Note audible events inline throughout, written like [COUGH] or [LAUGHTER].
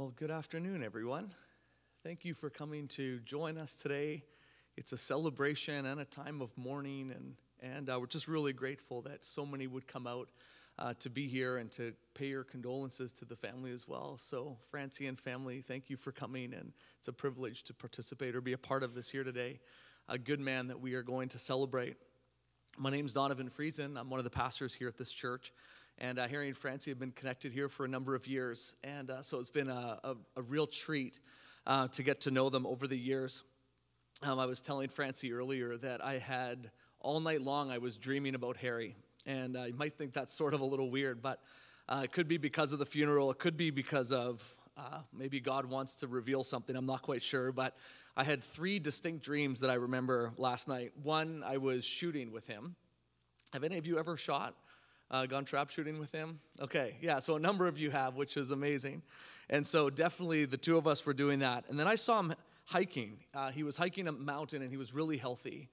Well, good afternoon, everyone. Thank you for coming to join us today. It's a celebration and a time of mourning, and, and uh, we're just really grateful that so many would come out uh, to be here and to pay your condolences to the family as well. So, Francie and family, thank you for coming, and it's a privilege to participate or be a part of this here today. A good man that we are going to celebrate. My name is Donovan Friesen. I'm one of the pastors here at this church. And uh, Harry and Francie have been connected here for a number of years. And uh, so it's been a, a, a real treat uh, to get to know them over the years. Um, I was telling Francie earlier that I had all night long, I was dreaming about Harry. And uh, you might think that's sort of a little weird, but uh, it could be because of the funeral. It could be because of uh, maybe God wants to reveal something. I'm not quite sure. But I had three distinct dreams that I remember last night. One, I was shooting with him. Have any of you ever shot? Uh, gone trap shooting with him? Okay, yeah, so a number of you have, which is amazing. And so definitely the two of us were doing that. And then I saw him hiking. Uh, he was hiking a mountain and he was really healthy.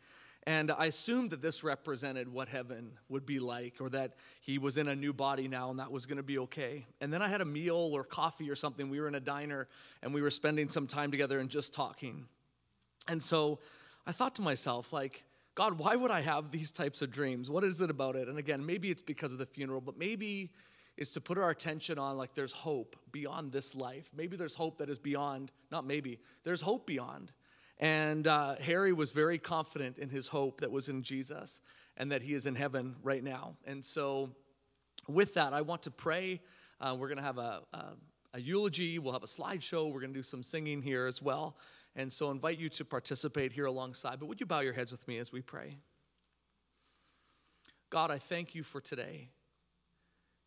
And I assumed that this represented what heaven would be like, or that he was in a new body now and that was going to be okay. And then I had a meal or coffee or something. We were in a diner and we were spending some time together and just talking. And so I thought to myself, like, God, why would I have these types of dreams? What is it about it? And again, maybe it's because of the funeral, but maybe it's to put our attention on like there's hope beyond this life. Maybe there's hope that is beyond, not maybe, there's hope beyond. And uh, Harry was very confident in his hope that was in Jesus and that he is in heaven right now. And so, with that, I want to pray. Uh, we're going to have a, a, a eulogy, we'll have a slideshow, we're going to do some singing here as well. And so I invite you to participate here alongside. But would you bow your heads with me as we pray? God, I thank you for today.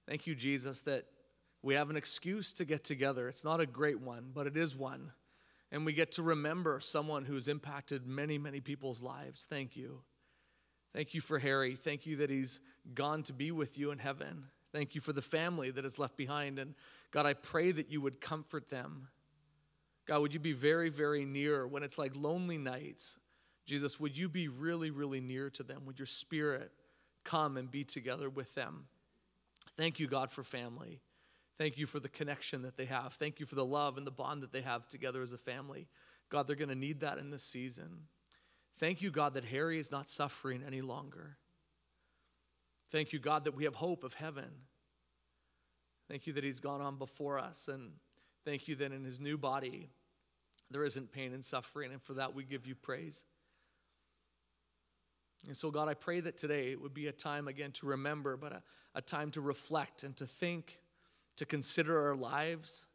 Thank you, Jesus, that we have an excuse to get together. It's not a great one, but it is one. And we get to remember someone who's impacted many, many people's lives. Thank you. Thank you for Harry. Thank you that he's gone to be with you in heaven. Thank you for the family that is left behind. And God, I pray that you would comfort them. God, would you be very, very near when it's like lonely nights? Jesus, would you be really, really near to them? Would your spirit come and be together with them? Thank you, God, for family. Thank you for the connection that they have. Thank you for the love and the bond that they have together as a family. God, they're going to need that in this season. Thank you, God, that Harry is not suffering any longer. Thank you, God, that we have hope of heaven. Thank you that he's gone on before us. And thank you that in his new body, there isn't pain and suffering, and for that we give you praise. And so, God, I pray that today it would be a time again to remember, but a, a time to reflect and to think, to consider our lives.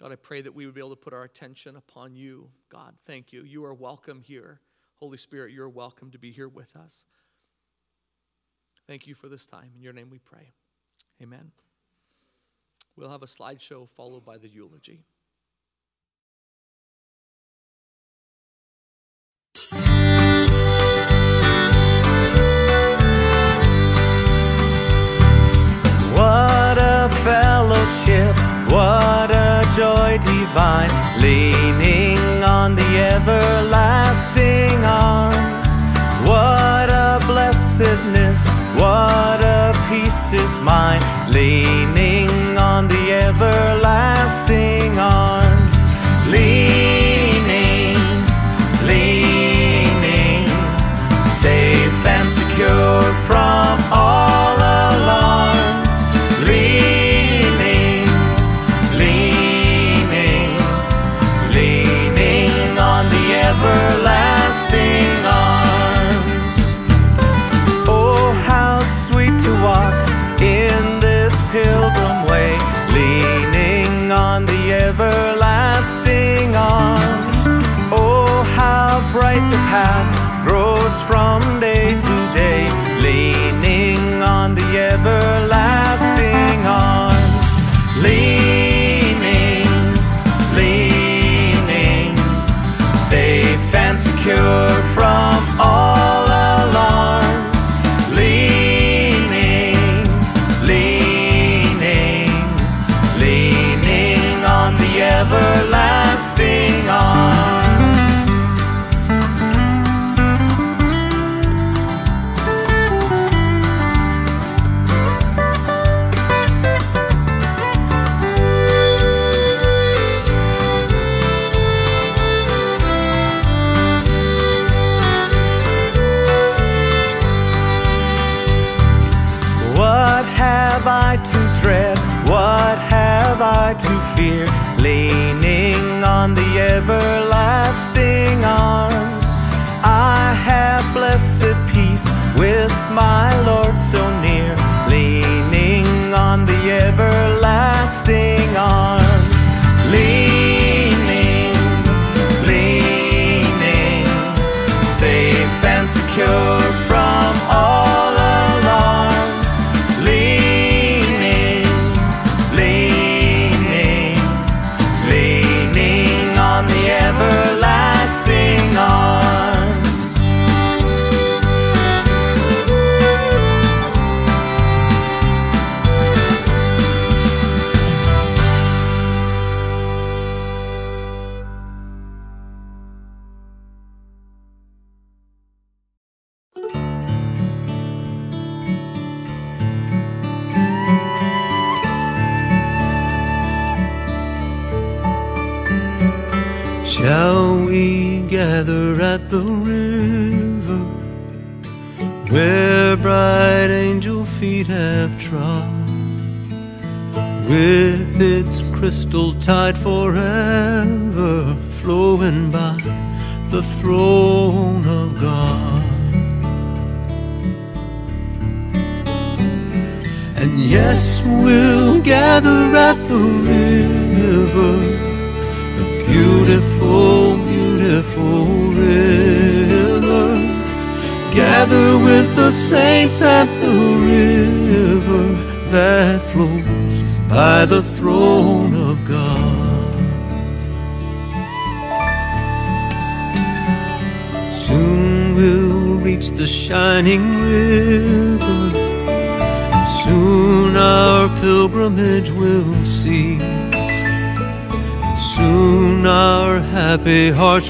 God, I pray that we would be able to put our attention upon you. God, thank you. You are welcome here. Holy Spirit, you're welcome to be here with us. Thank you for this time. In your name we pray. Amen. We'll have a slideshow followed by the eulogy. What a fellowship. What a joy divine, leaning on the everlasting arms. What a blessedness, what a peace is mine, leaning on the everlasting arms. Leaning, leaning, safe and secure from all Lord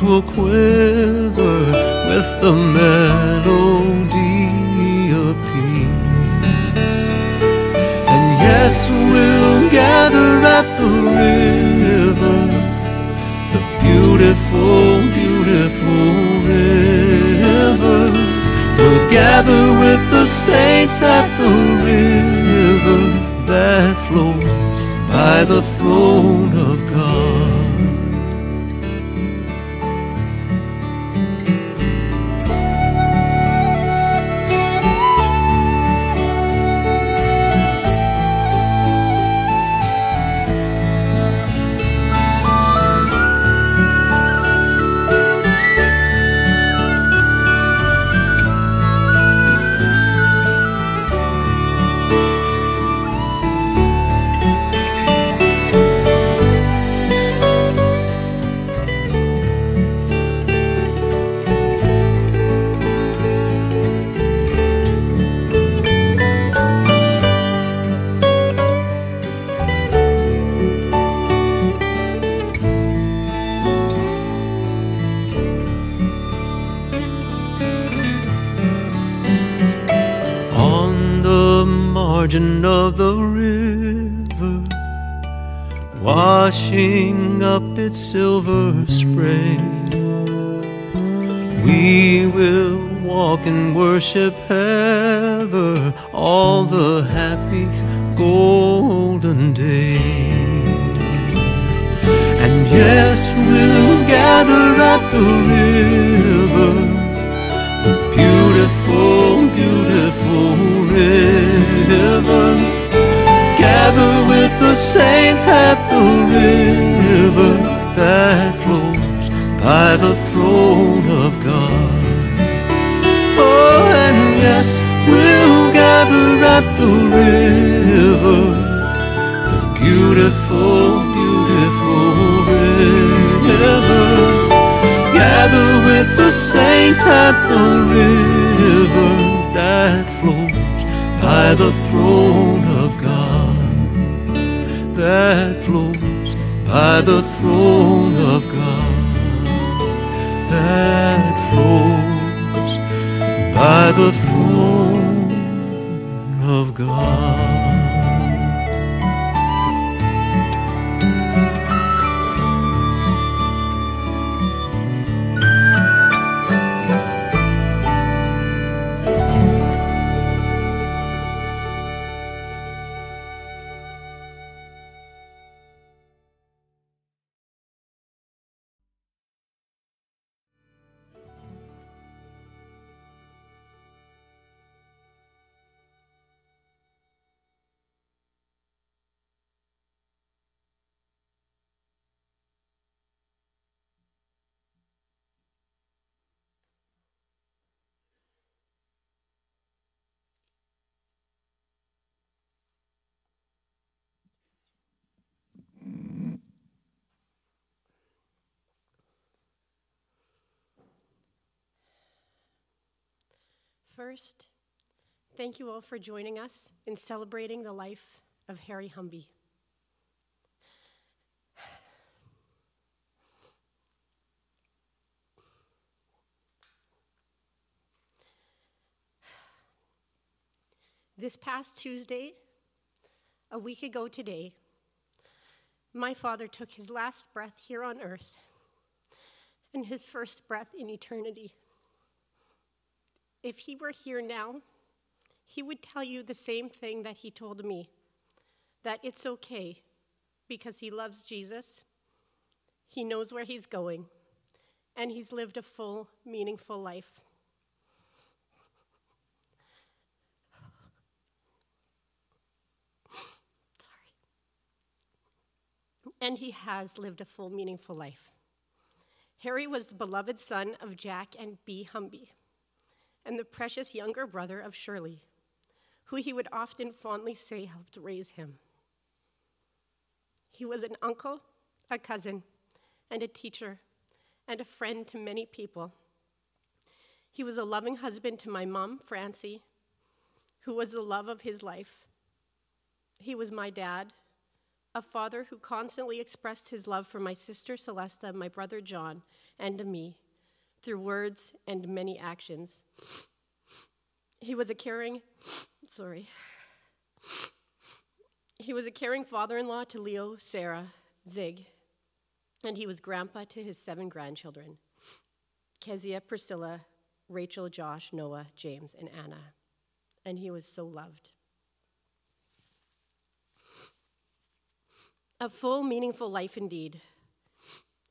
will quiver with the melody of peace. And yes, we'll gather at the river, the beautiful, beautiful river. We'll gather with the saints at the river that flows by the throne of the river, washing up its silver spray. We will walk and worship ever all the happy golden days. And yes, we'll gather at the river the beautiful, beautiful river. Saints at the river that flows by the throne of God. Oh, and yes, we'll gather at the river, the beautiful, beautiful river gather with the saints at the river that flows by the throne by the throne of God. That flows by the throne of God. First, thank you all for joining us in celebrating the life of Harry Humby. This past Tuesday, a week ago today, my father took his last breath here on earth and his first breath in eternity. If he were here now, he would tell you the same thing that he told me that it's okay because he loves Jesus, he knows where he's going, and he's lived a full, meaningful life. Sorry. And he has lived a full, meaningful life. Harry was the beloved son of Jack and Bee Humby, and the precious younger brother of Shirley, who he would often fondly say helped raise him. He was an uncle, a cousin, and a teacher, and a friend to many people. He was a loving husband to my mom, Francie, who was the love of his life. He was my dad, a father who constantly expressed his love for my sister Celesta, my brother John, and to me through words and many actions. He was a caring, sorry. He was a caring father in law to Leo, Sarah, Zig, and he was grandpa to his seven grandchildren Kezia, Priscilla, Rachel, Josh, Noah, James, and Anna. And he was so loved. A full, meaningful life indeed.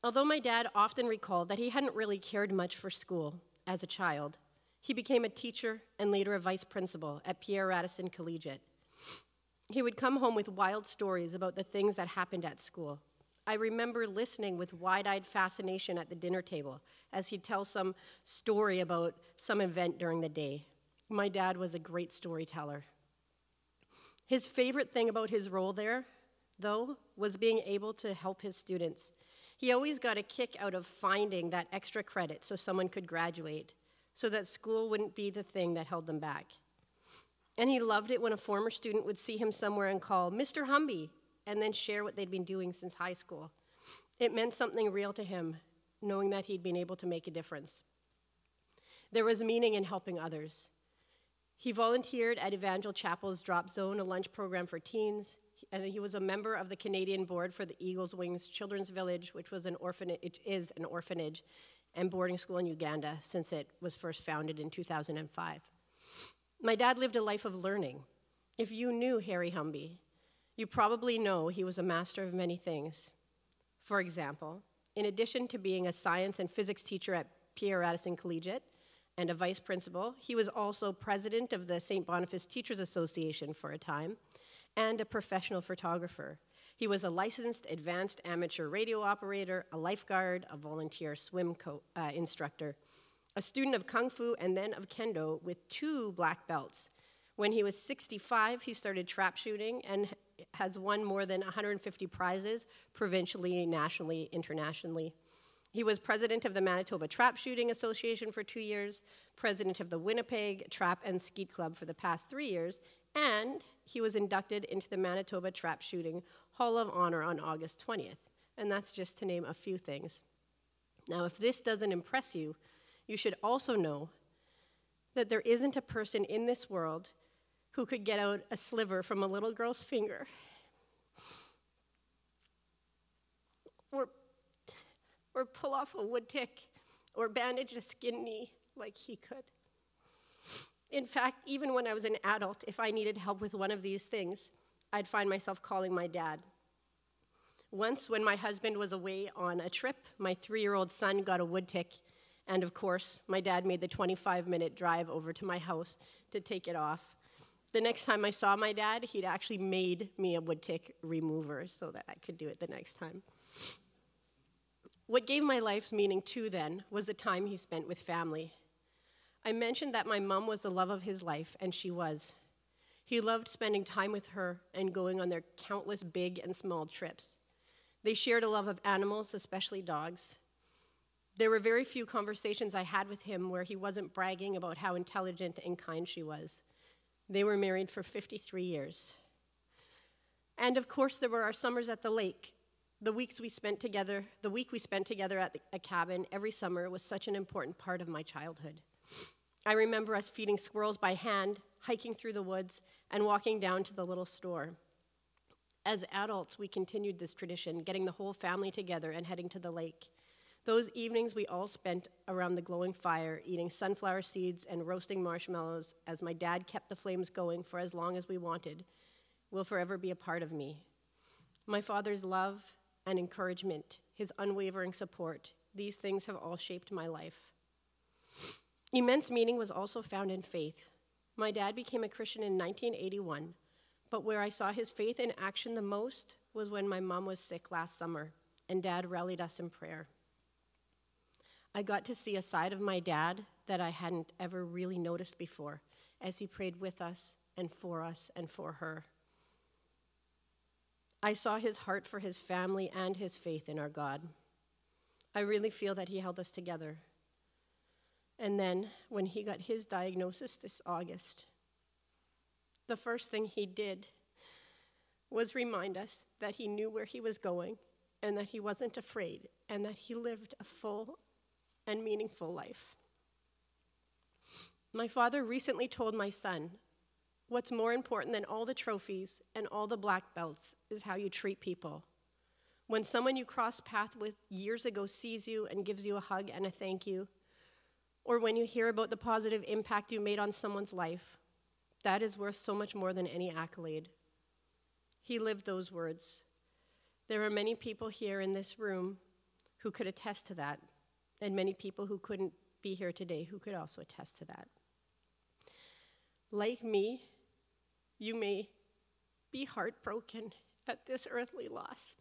Although my dad often recalled that he hadn't really cared much for school as a child, he became a teacher and later a vice principal at Pierre Radisson Collegiate. He would come home with wild stories about the things that happened at school. I remember listening with wide eyed fascination at the dinner table as he'd tell some story about some event during the day. My dad was a great storyteller. His favorite thing about his role there, though, was being able to help his students. He always got a kick out of finding that extra credit so someone could graduate, so that school wouldn't be the thing that held them back. And he loved it when a former student would see him somewhere and call, Mr. Humby, and then share what they'd been doing since high school. It meant something real to him, knowing that he'd been able to make a difference. There was meaning in helping others. He volunteered at Evangel Chapel's Drop Zone, a lunch program for teens, and he was a member of the Canadian board for the Eagles Wings Children's Village, which was an orphanage, it is an orphanage and boarding school in Uganda since it was first founded in 2005. My dad lived a life of learning. If you knew Harry Humby, you probably know he was a master of many things. For example, in addition to being a science and physics teacher at Pierre Radisson Collegiate and a vice principal, he was also president of the St. Boniface Teachers Association for a time and a professional photographer. He was a licensed advanced amateur radio operator, a lifeguard, a volunteer swim uh, instructor, a student of Kung Fu and then of Kendo with two black belts. When he was 65, he started trap shooting and has won more than 150 prizes provincially, nationally, internationally. He was president of the Manitoba Trap Shooting Association for two years, president of the Winnipeg Trap and Skeet Club for the past three years, and he was inducted into the Manitoba Trap Shooting Hall of Honor on August 20th. And that's just to name a few things. Now, if this doesn't impress you, you should also know that there isn't a person in this world who could get out a sliver from a little girl's finger or, or pull off a wood tick or bandage a skin knee like he could. In fact, even when I was an adult, if I needed help with one of these things, I'd find myself calling my dad. Once, when my husband was away on a trip, my three year old son got a wood tick, and of course, my dad made the 25 minute drive over to my house to take it off. The next time I saw my dad, he'd actually made me a wood tick remover so that I could do it the next time. What gave my life's meaning too then was the time he spent with family. I mentioned that my mom was the love of his life, and she was. He loved spending time with her and going on their countless big and small trips. They shared a love of animals, especially dogs. There were very few conversations I had with him where he wasn't bragging about how intelligent and kind she was. They were married for 53 years. And of course, there were our summers at the lake. The weeks we spent together, the week we spent together at the, a cabin every summer was such an important part of my childhood. I remember us feeding squirrels by hand, hiking through the woods, and walking down to the little store. As adults, we continued this tradition, getting the whole family together and heading to the lake. Those evenings we all spent around the glowing fire, eating sunflower seeds and roasting marshmallows as my dad kept the flames going for as long as we wanted, will forever be a part of me. My father's love and encouragement, his unwavering support, these things have all shaped my life. Immense meaning was also found in faith. My dad became a Christian in 1981, but where I saw his faith in action the most was when my mom was sick last summer, and dad rallied us in prayer. I got to see a side of my dad that I hadn't ever really noticed before as he prayed with us and for us and for her. I saw his heart for his family and his faith in our God. I really feel that he held us together. And then, when he got his diagnosis this August, the first thing he did was remind us that he knew where he was going and that he wasn't afraid and that he lived a full and meaningful life. My father recently told my son, What's more important than all the trophies and all the black belts is how you treat people. When someone you crossed paths with years ago sees you and gives you a hug and a thank you, or when you hear about the positive impact you made on someone's life, that is worth so much more than any accolade. He lived those words. There are many people here in this room who could attest to that, and many people who couldn't be here today who could also attest to that. Like me, you may be heartbroken at this earthly loss.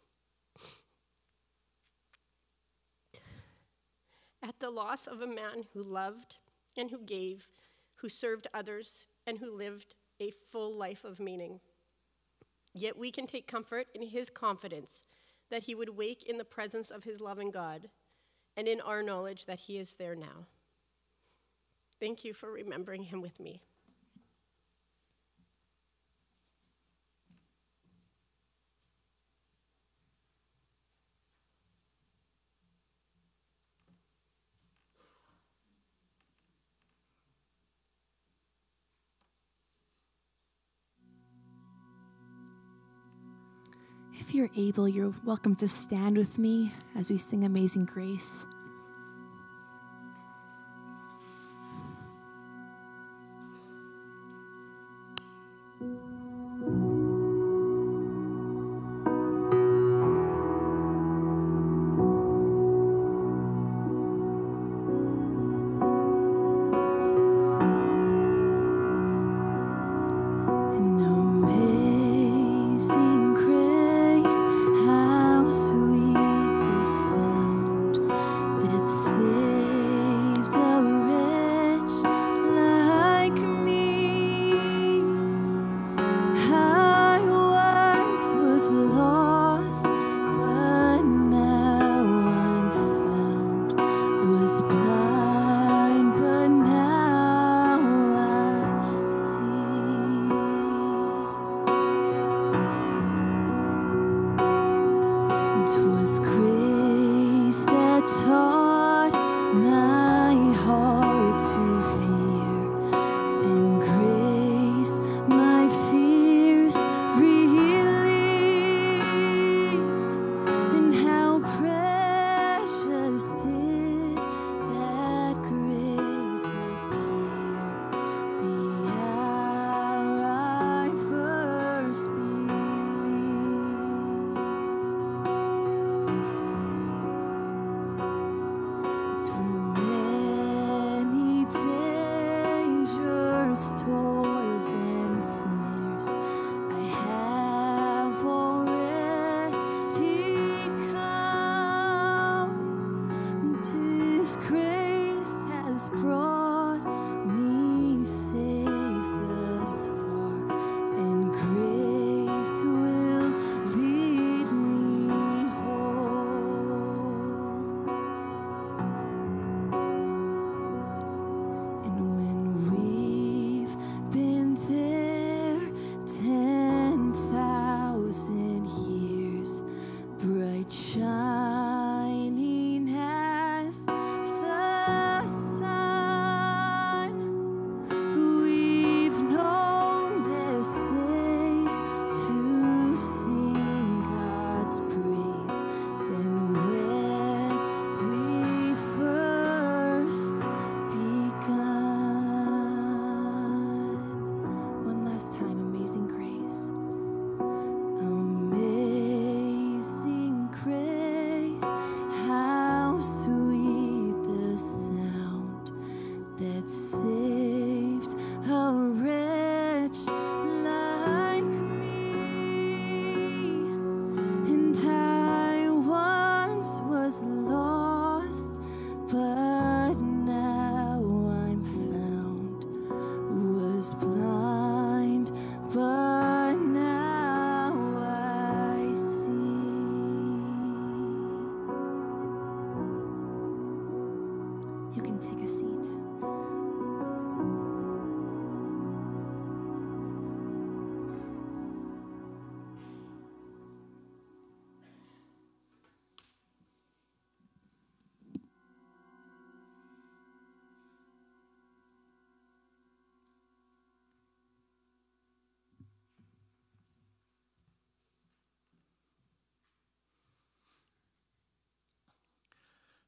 At the loss of a man who loved and who gave, who served others, and who lived a full life of meaning. Yet we can take comfort in his confidence that he would wake in the presence of his loving God and in our knowledge that he is there now. Thank you for remembering him with me. You're able, you're welcome to stand with me as we sing Amazing Grace.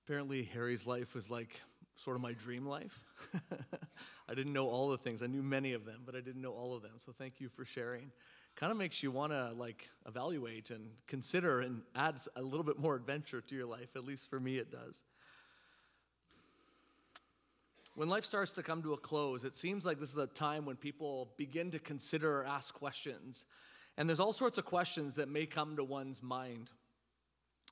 Apparently, Harry's life was like sort of my dream life. [LAUGHS] I didn't know all the things. I knew many of them, but I didn't know all of them. So thank you for sharing. Kind of makes you want to like evaluate and consider and adds a little bit more adventure to your life. At least for me, it does. When life starts to come to a close, it seems like this is a time when people begin to consider or ask questions. And there's all sorts of questions that may come to one's mind.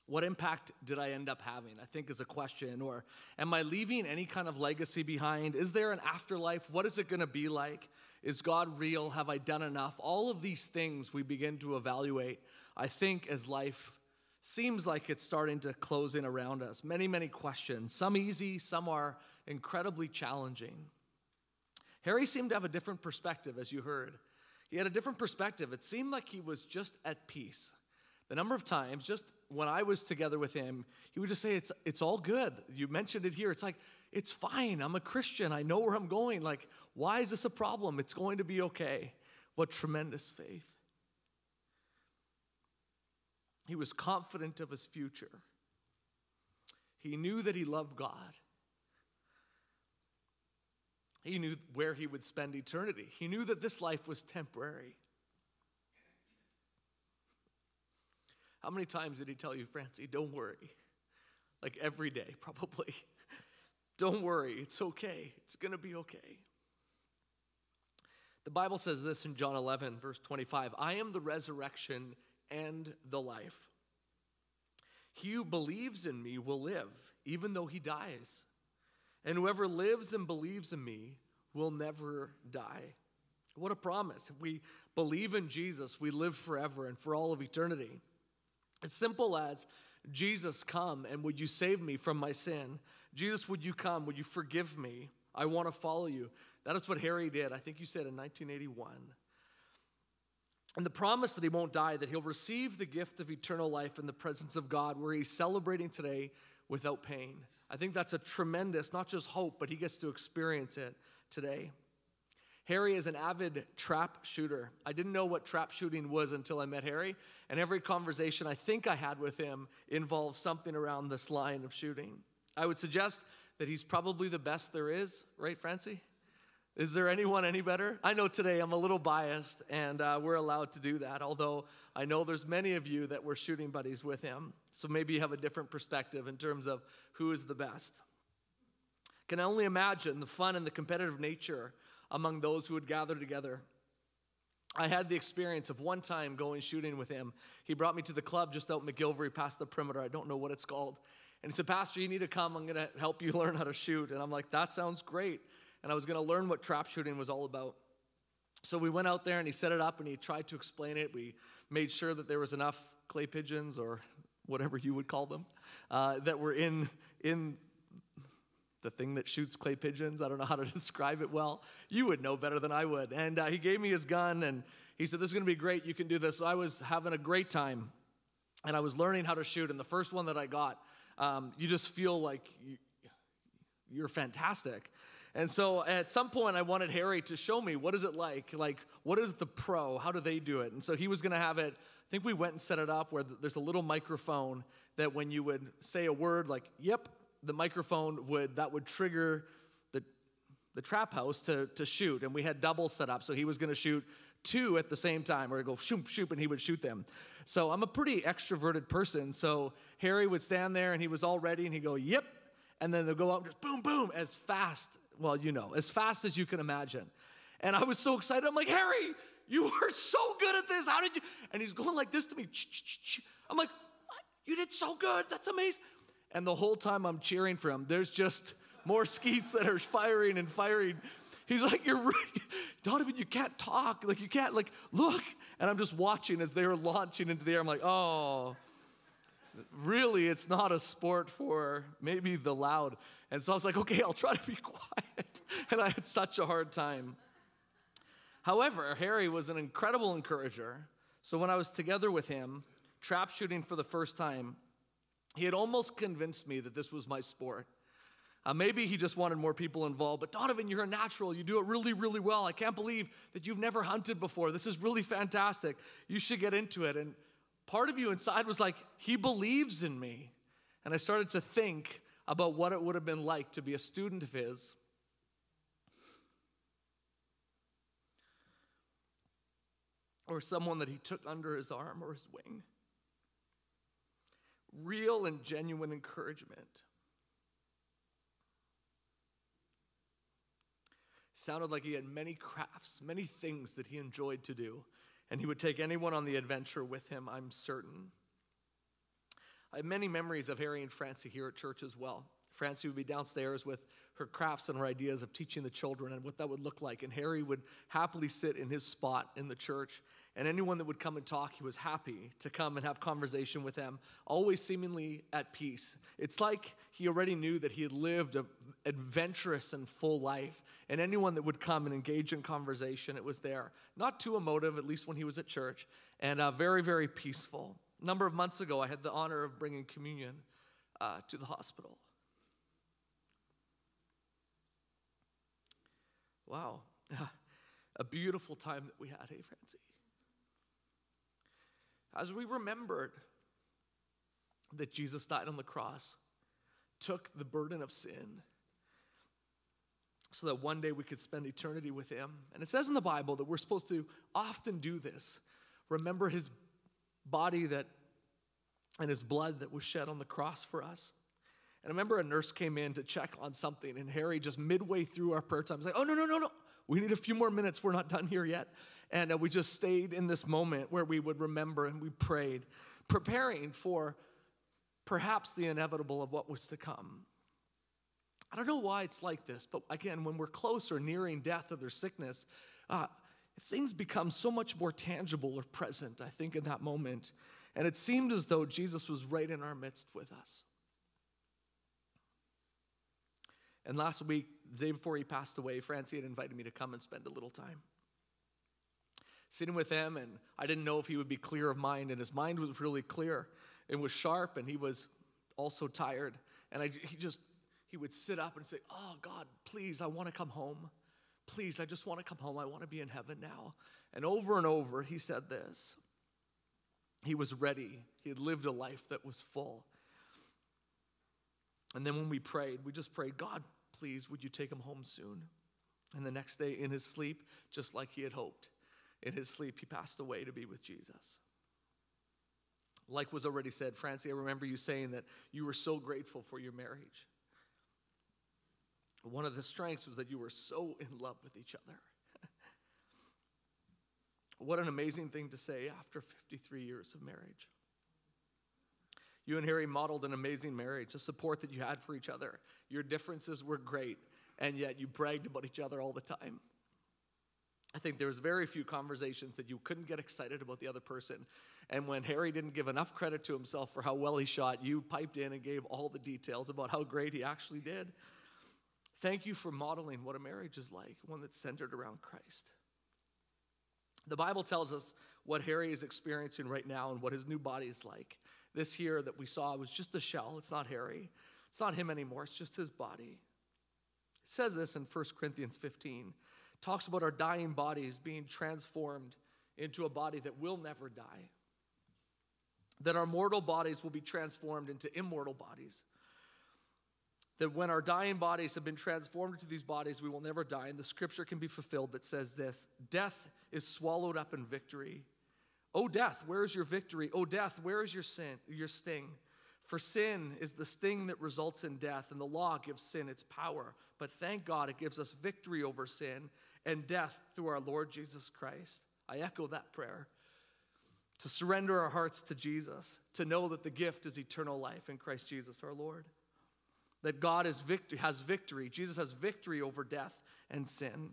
What impact did I end up having? I think is a question. Or am I leaving any kind of legacy behind? Is there an afterlife? What is it going to be like? Is God real? Have I done enough? All of these things we begin to evaluate, I think, as life seems like it's starting to close in around us. Many, many questions. Some easy, some are incredibly challenging. Harry seemed to have a different perspective, as you heard. He had a different perspective. It seemed like he was just at peace. The number of times, just when I was together with him, he would just say, It's, it's all good. You mentioned it here. It's like, It's fine. I'm a Christian. I know where I'm going. Like, why is this a problem? It's going to be okay. What tremendous faith. He was confident of his future. He knew that he loved God. He knew where he would spend eternity. He knew that this life was temporary. How many times did he tell you, Francie, don't worry? Like every day, [LAUGHS] probably. Don't worry, it's okay. It's going to be okay. The Bible says this in John 11, verse 25 I am the resurrection and the life. He who believes in me will live, even though he dies. And whoever lives and believes in me will never die. What a promise. If we believe in Jesus, we live forever and for all of eternity. As simple as Jesus, come and would you save me from my sin? Jesus, would you come? Would you forgive me? I want to follow you. That is what Harry did, I think you said in 1981. And the promise that he won't die, that he'll receive the gift of eternal life in the presence of God, where he's celebrating today without pain. I think that's a tremendous, not just hope, but he gets to experience it today. Harry is an avid trap shooter. I didn't know what trap shooting was until I met Harry, and every conversation I think I had with him involves something around this line of shooting. I would suggest that he's probably the best there is, right, Francie? Is there anyone any better? I know today I'm a little biased, and uh, we're allowed to do that, although I know there's many of you that were shooting buddies with him, so maybe you have a different perspective in terms of who is the best. Can I only imagine the fun and the competitive nature among those who would gather together. I had the experience of one time going shooting with him. He brought me to the club just out McGillivray past the perimeter. I don't know what it's called. And he said, Pastor, you need to come. I'm going to help you [LAUGHS] learn how to shoot. And I'm like, that sounds great. And I was going to learn what trap shooting was all about. So we went out there and he set it up and he tried to explain it. We made sure that there was enough clay pigeons or whatever you would call them uh, that were in, in the thing that shoots clay pigeons. I don't know how to [LAUGHS] describe it well. You would know better than I would. And uh, he gave me his gun and he said, This is going to be great. You can do this. So I was having a great time. and I was learning how to shoot. And the first one that I got, um, you just feel like you, you're fantastic. And so at some point, I wanted Harry to show me what is it like? Like, what is the pro? How do they do it? And so he was going to have it. I think we went and set it up where there's a little microphone that when you would say a word like "yep," the microphone would that would trigger the the trap house to to shoot. And we had doubles set up, so he was going to shoot two at the same time, or go shoot, shoot, and he would shoot them. So I'm a pretty extroverted person. So Harry would stand there, and he was all ready, and he'd go "yep," and then they'll go up just boom, boom, as fast well, you know, as fast as you can imagine. And I was so excited. I'm like, Harry, you [LAUGHS] are so good at this. How did you? And he's going like this to me. I'm like, you did so good. That's amazing. And the whole time I'm cheering for him, there's just more skeets that are firing and firing. He's like, you're. [LAUGHS] Donovan, you can't talk. Like, you can't, like, look. And I'm just watching as they're launching into the air. I'm like, oh, really, it's not a sport for maybe the loud. And so I was like, okay, I'll try to be [LAUGHS] quiet. And I had such a hard time. However, Harry was an incredible encourager. So when I was together with him, trap shooting for the first time, he had almost convinced me that this was my sport. Uh, maybe he just wanted more people involved, but Donovan, you're a natural. You do it really, really well. I can't believe that you've never hunted before. This is really fantastic. You should get into it. And part of you inside was like, he believes in me. And I started to think about what it would have been like to be a student of his. Or someone that he took under his arm or his wing. Real and genuine encouragement. Sounded like he had many crafts, many things that he enjoyed to do, and he would take anyone on the adventure with him, I'm certain. I have many memories of Harry and Francie here at church as well. Francie would be downstairs with her crafts and her ideas of teaching the children and what that would look like. And Harry would happily sit in his spot in the church. And anyone that would come and talk, he was happy to come and have conversation with them, always seemingly at peace. It's like he already knew that he had lived an adventurous and full life. And anyone that would come and engage in conversation, it was there. Not too emotive, at least when he was at church, and uh, very, very peaceful. A number of months ago, I had the honor of bringing communion uh, to the hospital. Wow, [LAUGHS] a beautiful time that we had, hey, Francie? As we remembered that Jesus died on the cross, took the burden of sin, so that one day we could spend eternity with Him. And it says in the Bible that we're supposed to often do this. Remember His body that and his blood that was shed on the cross for us. And I remember a nurse came in to check on something, and Harry just midway through our prayer time was like, "Oh no, no, no, no! We need a few more minutes. We're not done here yet." And uh, we just stayed in this moment where we would remember and we prayed, preparing for perhaps the inevitable of what was to come. I don't know why it's like this, but again, when we're close or nearing death or their sickness, uh, things become so much more tangible or present, I think, in that moment. And it seemed as though Jesus was right in our midst with us. And last week, the day before he passed away, Francie had invited me to come and spend a little time. Sitting with him, and I didn't know if he would be clear of mind, and his mind was really clear. and was sharp, and he was also tired. And I, he just, he would sit up and say, Oh, God, please, I want to come home. Please, I just want to come home. I want to be in heaven now. And over and over, he said this. He was ready. He had lived a life that was full. And then when we prayed, we just prayed, God, please, would you take him home soon? And the next day, in his sleep, just like he had hoped, in his sleep, he passed away to be with Jesus. Like was already said, Francie, I remember you saying that you were so grateful for your marriage. One of the strengths was that you were so in love with each other. [LAUGHS] what an amazing thing to say after 53 years of marriage. You and Harry modeled an amazing marriage, a support that you had for each other. Your differences were great, and yet you bragged about each other all the time. I think there was very few conversations that you couldn't get excited about the other person. And when Harry didn't give enough credit to himself for how well he shot, you piped in and gave all the details about how great he actually did. Thank you for modeling what a marriage is like, one that's centered around Christ. The Bible tells us what Harry is experiencing right now and what his new body is like. This here that we saw was just a shell. It's not Harry. It's not him anymore. It's just his body. It says this in 1 Corinthians 15. Talks about our dying bodies being transformed into a body that will never die. That our mortal bodies will be transformed into immortal bodies that when our dying bodies have been transformed into these bodies, we will never die. And the scripture can be fulfilled that says this Death is swallowed up in victory. O death, where is your victory? O death, where is your sin, your sting? For sin is the sting that results in death, and the law gives sin its power. But thank God it gives us victory over sin and death through our Lord Jesus Christ. I echo that prayer. To surrender our hearts to Jesus, to know that the gift is eternal life in Christ Jesus our Lord that God is victory, has victory. Jesus has victory over death and sin.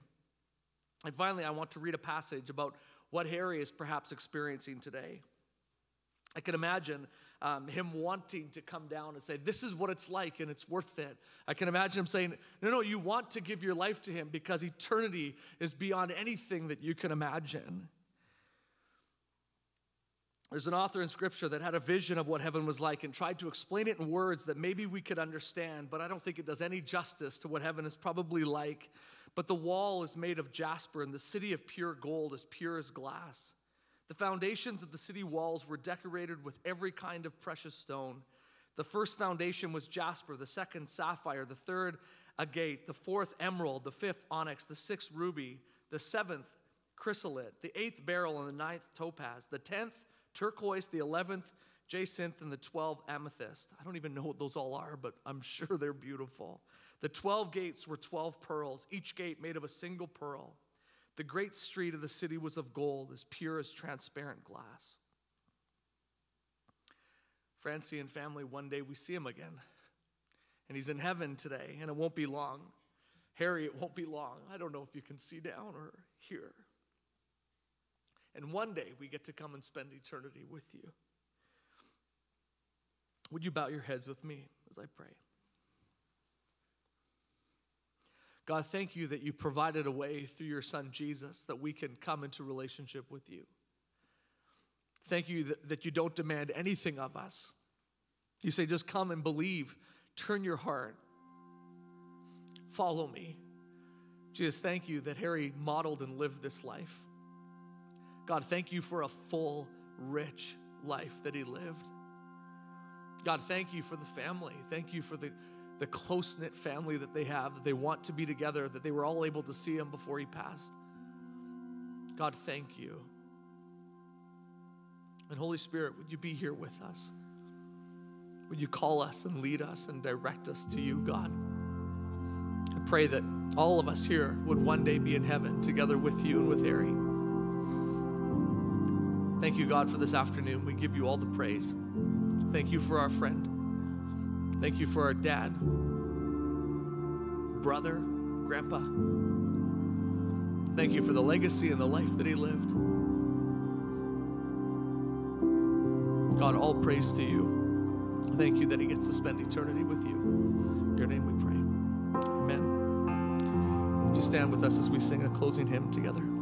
And finally, I want to read a passage about what Harry is perhaps experiencing today. I can imagine um, him wanting to come down and say, This is what it's like and it's worth it. I can imagine him saying, No, no, you want to give your life to him because eternity is beyond anything that you can imagine. There's an author in scripture that had a vision of what heaven was like and tried to explain it in words that maybe we could understand, but I don't think it does any justice to what heaven is probably like. But the wall is made of jasper, and the city of pure gold is pure as glass. The foundations of the city walls were decorated with every kind of precious stone. The first foundation was jasper, the second, sapphire, the third, agate, the fourth, emerald, the fifth, onyx, the sixth, ruby, the seventh, chrysolite, the eighth, beryl, and the ninth, topaz, the tenth, turquoise, the 11th jacinth, and the 12 amethyst. I don't even know what those all are, but I'm sure they're beautiful. The 12 gates were 12 pearls, each gate made of a single pearl. The great street of the city was of gold, as pure as transparent glass. Francie and family, one day we see him again. And he's in heaven today, and it won't be long. Harry, it won't be long. I don't know if you can see down or hear. And one day we get to come and spend eternity with you. Would you bow your heads with me as I pray? God, thank you that you provided a way through your son Jesus that we can come into relationship with you. Thank you that, that you don't demand anything of us. You say, just come and believe, turn your heart, follow me. Jesus, thank you that Harry modeled and lived this life. God, thank you for a full, rich life that he lived. God, thank you for the family. Thank you for the, the close knit family that they have, that they want to be together, that they were all able to see him before he passed. God, thank you. And Holy Spirit, would you be here with us? Would you call us and lead us and direct us to you, God? I pray that all of us here would one day be in heaven together with you and with Harry. Thank you, God, for this afternoon. We give you all the praise. Thank you for our friend. Thank you for our dad, brother, grandpa. Thank you for the legacy and the life that he lived. God, all praise to you. Thank you that he gets to spend eternity with you. Your name we pray. Amen. Would you stand with us as we sing a closing hymn together?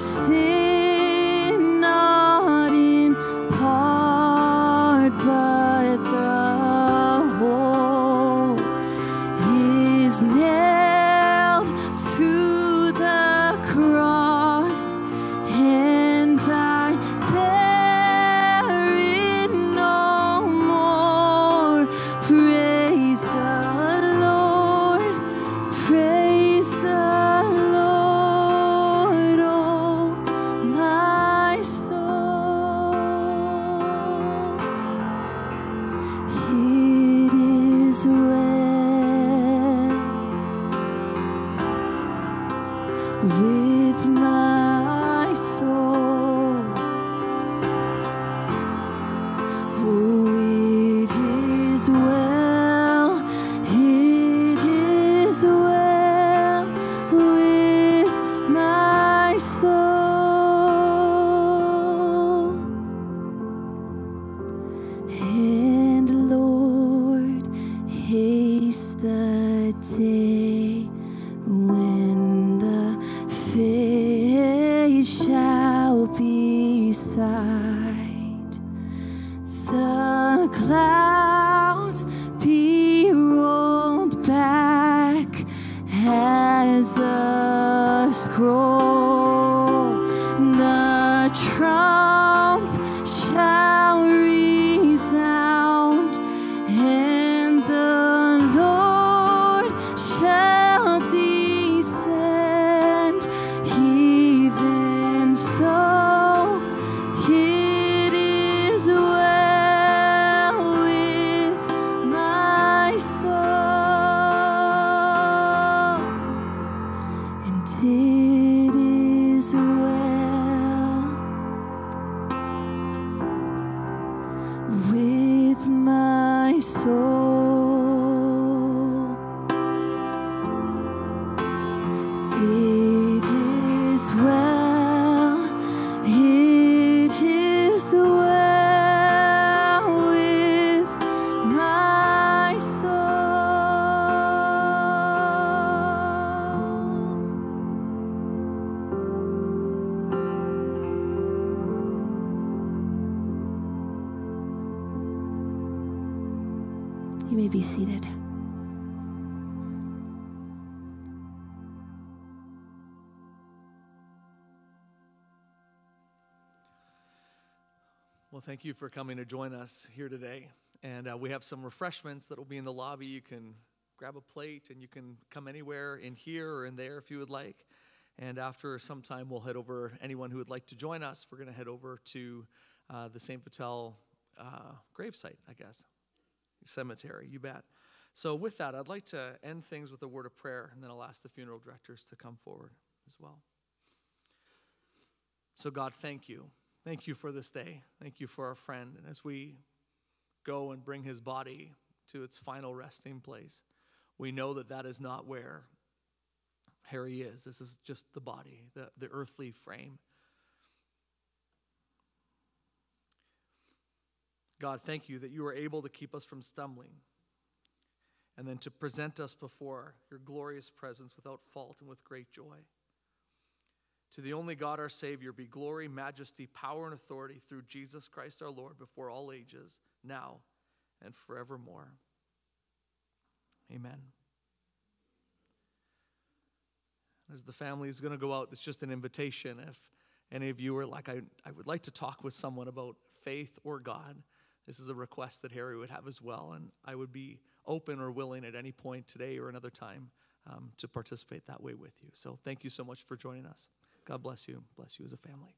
Sin, thank you for coming to join us here today. And uh, we have some refreshments that will be in the lobby. You can grab a plate and you can come anywhere in here or in there if you would like. And after some time, we'll head over. Anyone who would like to join us, we're going to head over to uh, the St. Vital uh, gravesite, I guess. Cemetery, you bet. So, with that, I'd like to end things with a word of prayer, and then I'll ask the funeral directors to come forward as well. So, God, thank you. Thank you for this day. Thank you for our friend. And as we go and bring his body to its final resting place, we know that that is not where Harry is. This is just the body, the, the earthly frame. God, thank you that you are able to keep us from stumbling and then to present us before your glorious presence without fault and with great joy. To the only God, our Savior, be glory, majesty, power, and authority through Jesus Christ our Lord before all ages, now and forevermore. Amen. As the family is going to go out, it's just an invitation. If any of you are like, I, I would like to talk with someone about faith or God, this is a request that Harry would have as well. And I would be open or willing at any point today or another time um, to participate that way with you. So thank you so much for joining us. God bless you. Bless you as a family.